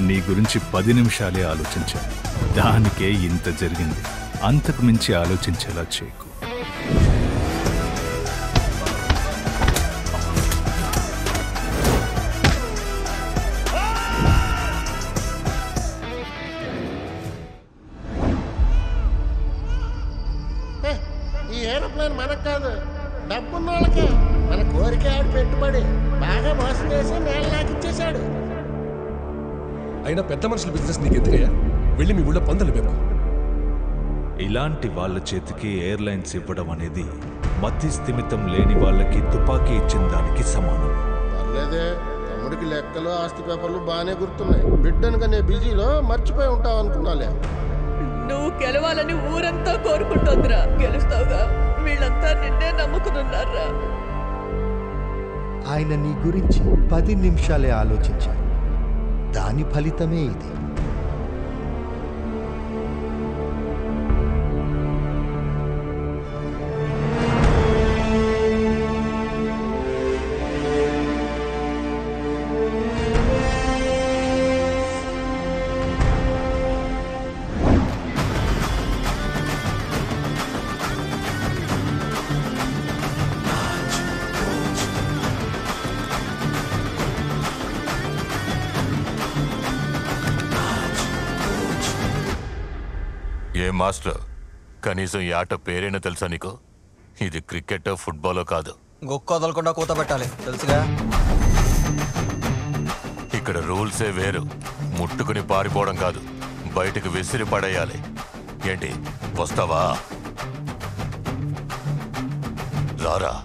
నీ గురించి పది నిమిషాలే ఆలోచించాను దానికే ఇంత జరిగింది. అంతకు మించి ఆలోచించేలా చేయకు. ఈ ఏరోప్లేన్ మనకు కాదు. డబ్బున్న వాళ్ళకే మన కోరిక ఆడు పెట్టుబడి. బాగా మోసం చేసి నేల నాకిచ్చేశాడు. అయినా పెద్ద మనుషుల బిజినెస్ నీకు ఎందుకయ్యా? వెళ్ళి మీ ఊళ్ళో పందులు పెరుకు ఇలాంటి వాళ్ళ చేతికి ఎయిర్లైన్స్ ఇవ్వడం అనేది మతి స్థిమితం లేని వాళ్ళకి తుపాకీ ఇచ్చిన దానికి సమానం. పర్లేదే తమ్ముడికి లెక్కలు ఆస్తి పేపర్లు బాగానే గుర్తున్నాయి. బిడ్డనుకనే బిజీలో మర్చిపోయి ఉంటావు అనుకున్నాలే. నువ్వు గెలవాలని ఊరంతా కోరుకుంటోందిరా. గెలుస్తావుగా. వీళ్ళంతా నిన్నే నమ్ముకునున్నారా ఆయన నీ గురించి పది నిమిషాలే ఆలోచించారు దాని ఫలితమే ఇది. ఏ మాస్టర్? కనీసం ఈ ఆట పేరైనా తెలుసా నీకు? ఇది క్రికెట్ ఫుట్బాల్ కాదు. గొక్క వదలకుండా కూత పెట్టాలి తెలుసుగా? ఇక్కడ రూల్సే వేరు. ముట్టుకుని పారిపోవడం కాదు. బయటకు విసిరి పడేయాలి. ఏంటి? వస్తావా? రారా.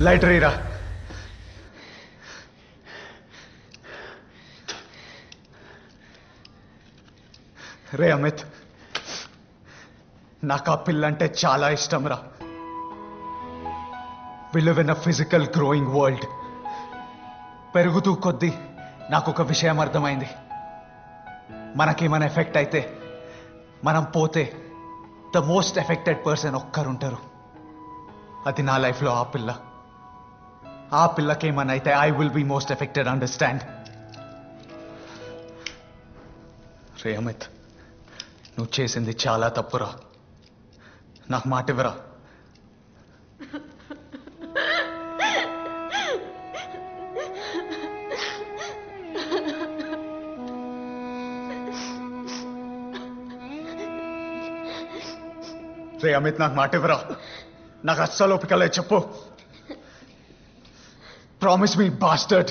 లైటర్ ఇరా రే. అమిత్ నాకు ఆ పిల్లంటే చాలా ఇష్టం రా. We in a physical growing world పెరుగుతూ కొద్దీ నాకు ఒక విషయం అర్థమైంది. మనకేమైనా ఎఫెక్ట్ అయితే మనం పోతే ద మోస్ట్ ఎఫెక్టెడ్ పర్సన్ ఒక్కరుంటారు. అది నా లైఫ్లో ఆ పిల్ల. ఆ పిల్లకేమనైతే I will be most affected understand రే అమిత్ నువ్వు చేసింది చాలా తప్పురా. నాకు మాట ఇవ్వరా? రే అమిత్ నాకు మాట ఇవ్వరా? నాకు అస్సలు ఓపికలే చెప్పు. ప్రామిస్ మీ బాస్టర్డ్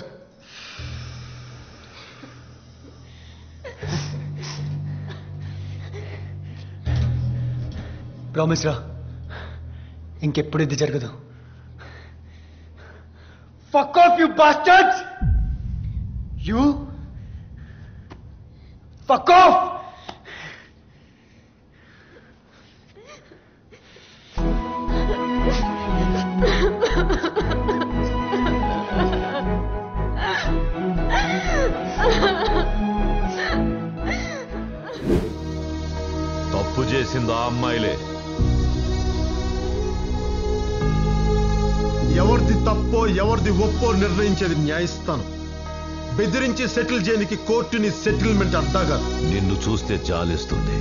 ప్రామిస్ రా ఇంకెప్పుడు ఇది జరగదు. Fuck off you bastards you fuck off అమ్మాయిలే. ఎవరిది తప్పో ఎవరిది ఒప్పో నిర్ణయించేది న్యాయస్థానం. బెదిరించి సెటిల్ చేయడానికి కోర్టుని సెటిల్మెంట్ అడ్డాగా. నిన్ను చూస్తే జాలేస్తుంది.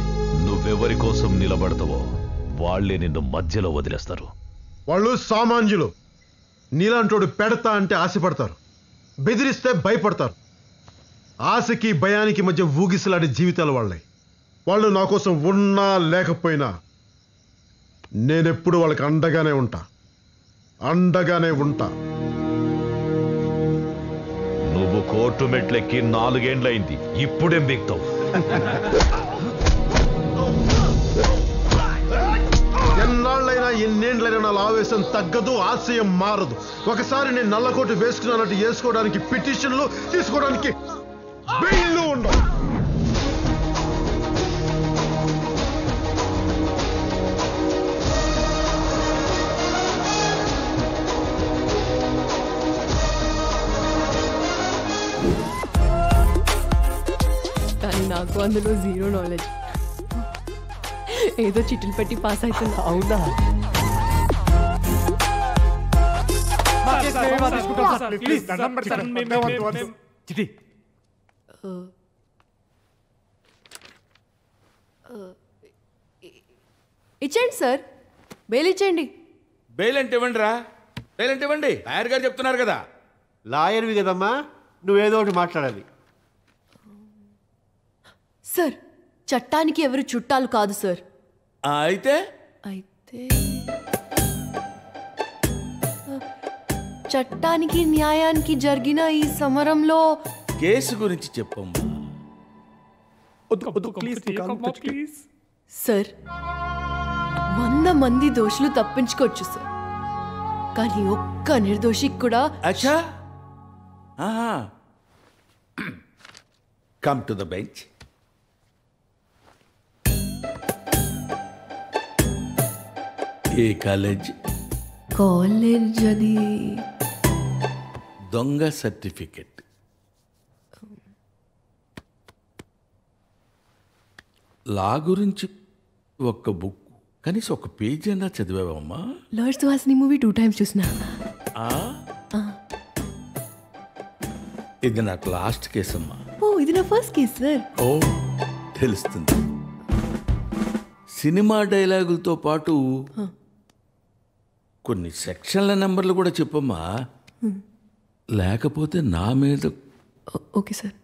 నువ్వెవరి కోసం నిలబడతావో వాళ్ళే నిన్ను మధ్యలో వదిలేస్తారు. వాళ్ళు సామాన్యులు. నీలాంటోడు పెడతా అంటే ఆశపడతారు. బెదిరిస్తే భయపడతారు. ఆశకి భయానికి మధ్య ఊగిసలాడే జీవితాలు వాళ్ళే. వాళ్ళు నా కోసం ఉన్నా లేకపోయినా నేనెప్పుడు వాళ్ళకి అండగానే ఉంటా. అండగానే ఉంటా. నువ్వు కోర్టు మెట్లెక్కి నాలుగేండ్లయింది. ఇప్పుడేం బిక్తావు? ఎన్నాళ్ళైనా ఎన్నేండ్లైనా నా ఆవేశం తగ్గదు ఆశయం మారదు. ఒకసారి నేను నల్లకోటు వేసుకున్నానంటే వేసుకోవడానికి పిటిషన్లు తీసుకోవడానికి బిల్లు ఉండవు. కానీ నాకు అందులో జీరో నాలెడ్జ్ ఏదో చిట్టులు పెట్టి పాస్ అవుతున్నా. అవునా? ఇచ్చేయండి సార్. బెయిల్ ఇచ్చేయండి. బెయిల్ అంటే ఇవ్వండి రా బెయిల్ అంటే ఇవ్వండి. లాయర్ గారు చెప్తున్నారు కదా. లాయర్వి కదమ్మా? నువ్వేదో ఒకటి మాట్లాడాలి. సార్ చట్టానికి ఎవరు చుట్టాలు కాదు సార్. అయితే? అయితే చట్టానికి న్యాయానికి జరిగిన ఈ సమరంలో కేసు గురించి చెప్పమ్మా. సార్ వంద మంది దోషులు తప్పించుకోవచ్చు సార్. కానీ ఒక్క నిర్దోషికి కూడా అచ్చా? కమ్ టు ద బెంచ్ ఏ కాలేజ్ కాలేజ్ అది. దొంగ సర్టిఫికెట్. లా గురించి ఒక్క బుక్ కనీసం ఒక పేజీ అయినా చదివావమ్మా. Lord Suhasini movie two times చూసిన? ఇది నాకు లాస్ట్ కేసు అమ్మా ఇది నా ఫస్ట్ కేస్ సార్ ఓ తెలుస్తుంది. సినిమా డైలాగులతో పాటు కొన్ని సెక్షన్ల నెంబర్లు కూడా చెప్పమ్మా. లేకపోతే నా మీద ఓకే సార్